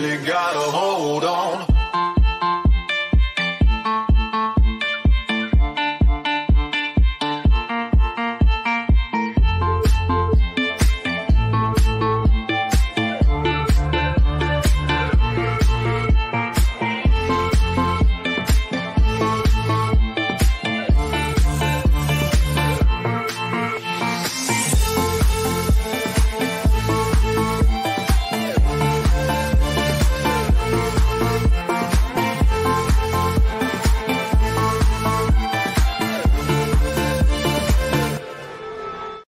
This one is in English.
really gotta hold on.